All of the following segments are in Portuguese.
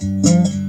Tchau,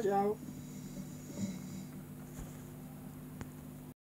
tchau.